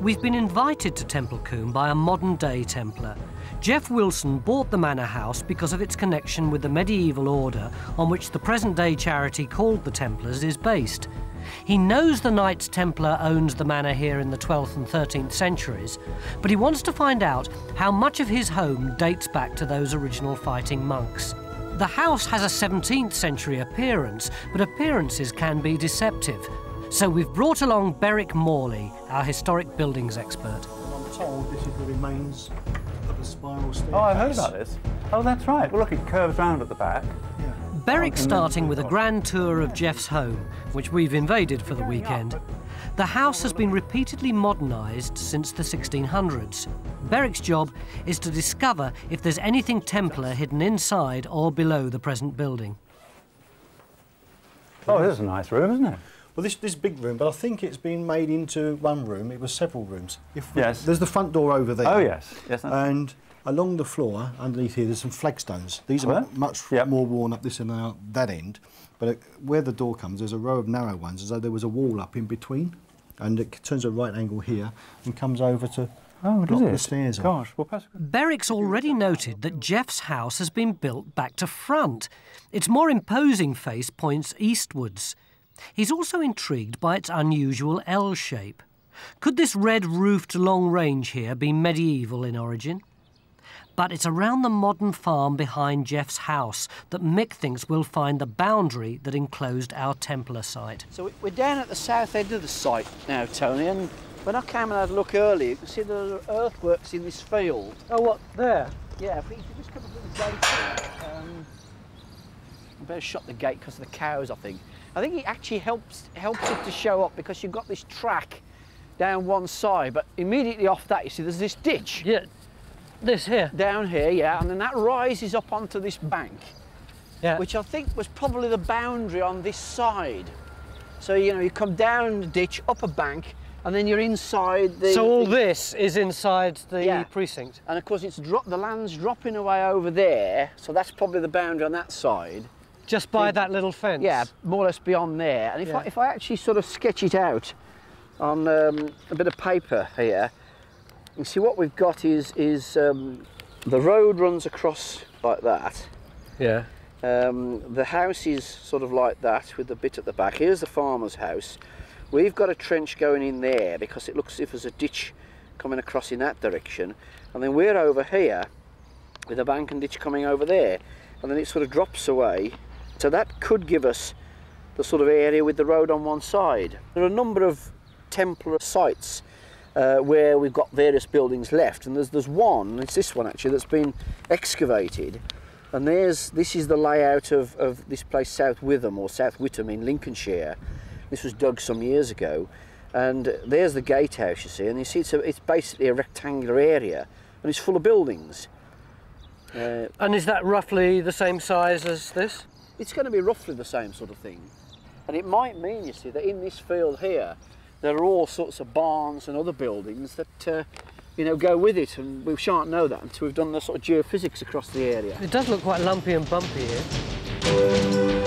We've been invited to Templecombe by a modern-day Templar. Jeff Wilson bought the manor house because of its connection with the medieval order on which the present-day charity called the Templars is based. He knows the Knights Templar owns the manor here in the 12th and 13th centuries, but he wants to find out how much of his home dates back to those original fighting monks. The house has a 17th century appearance, but appearances can be deceptive. So we've brought along Beric Morley, our historic buildings expert. I'm told this is the remains of a spiral staircase. Oh, I've heard about this. Oh, that's right. Well, look, it curves round at the back. Yeah. Beric starting with a grand tour of Jeff's home, which we've invaded for the weekend. The house has been repeatedly modernised since the 1600s. Beric's job is to discover if there's anything Templar hidden inside or below the present building. Oh, this is a nice room, isn't it? Well, this this big room, but I think it's been made into one room. It was several rooms. If we- Yes. There's the front door over there. Oh, yes. Yes, And along the floor, underneath here, there's some flagstones. These are yeah? much Yep. more worn up this and out that end. But uh, where the door comes, there's a row of narrow ones, as though there was a wall up in between. And it turns a right angle here and comes over to Oh, does block it? the stairs on. Gosh, well, perhaps... Beric's already noted that Jeff's house has been built back to front. Its more imposing face points eastwards. He's also intrigued by its unusual L shape. Could this red roofed long range here be medieval in origin? But it's around the modern farm behind Jeff's house that Mick thinks we'll find the boundary that enclosed our Templar site. So we- we're down at the south end of the site now, Tony, and when I came and had a look earlier, you can see there are earthworks in this field. Oh, what, there? Yeah, if you could just come up to the gate here. Um, I better shut the gate because of the cows, I think. I think it actually helps helps it to show up because you've got this track down one side, but immediately off that, you see there's this ditch Yeah, this here. down here, yeah, and then that rises up onto this bank. Yeah. which I think was probably the boundary on this side. So you know, you come down the ditch, up a bank, and then you're inside the. so all the- this is inside the Yeah. precinct? And of course, it's drop. The land's dropping away over there, so that's probably the boundary on that side. Just by Yeah. that little fence? Yeah, more or less beyond there. And if, Yeah. I, if I actually sort of sketch it out on um, a bit of paper here, you see what we've got is is um, the road runs across like that. Yeah. Um, the house is sort of like that with the bit at the back. Here's the farmer's house. We've got a trench going in there because it looks as if there's a ditch coming across in that direction. And then we're over here with a bank and ditch coming over there. And then it sort of drops away. So that could give us the sort of area with the road on one side. There are a number of Templar sites uh, where we've got various buildings left, and there's there's one. It's this one actually that's been excavated, and there's this is the layout of, of this place South Witham or South Witham in Lincolnshire. This was dug some years ago, and there's the gatehouse you see, and you see it's a, it's basically a rectangular area, and it's full of buildings. Uh, And is that roughly the same size as this? It's going to be roughly the same sort of thing. And it might mean, you see, that in this field here, there are all sorts of barns and other buildings that, uh, you know, go with it. And we shan't know that until we've done the sort of geophysics across the area. It does look quite lumpy and bumpy here.